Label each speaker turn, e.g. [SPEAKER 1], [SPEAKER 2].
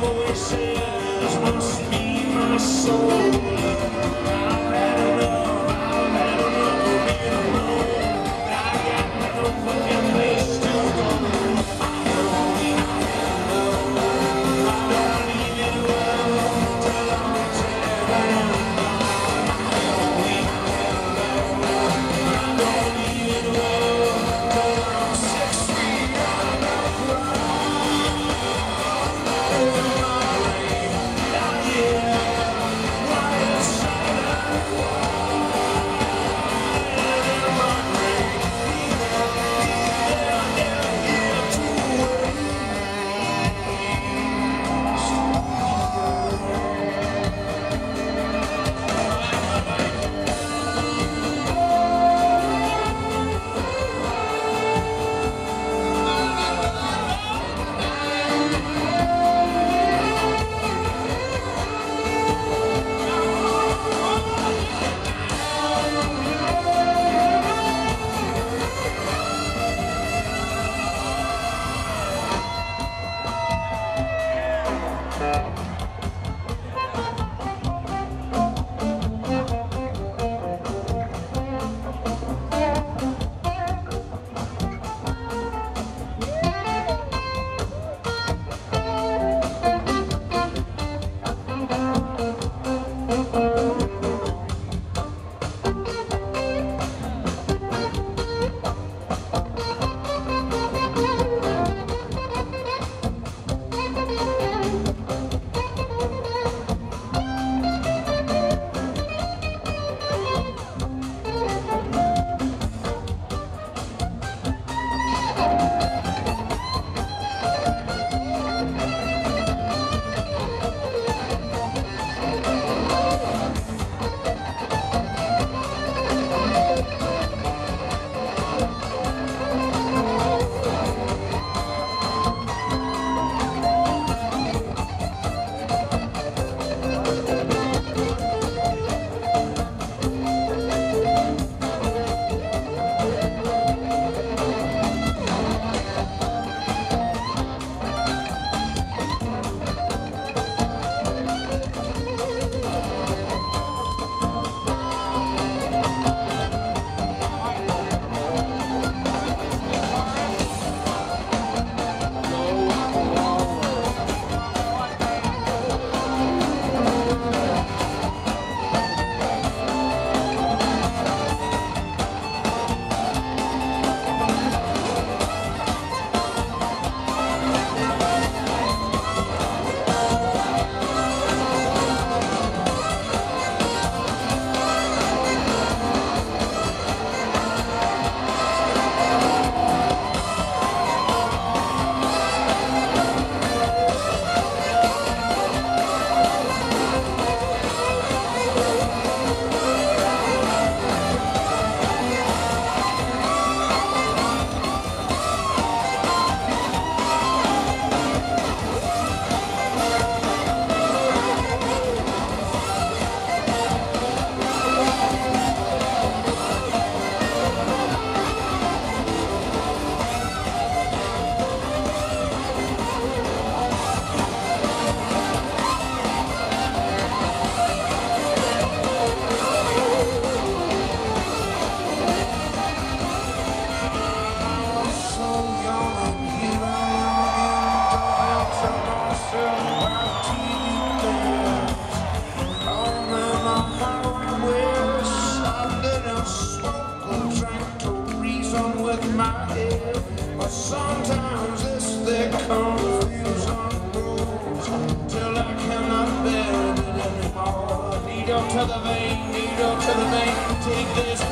[SPEAKER 1] choices must be my soul. To the vein, needle to the vein, take this.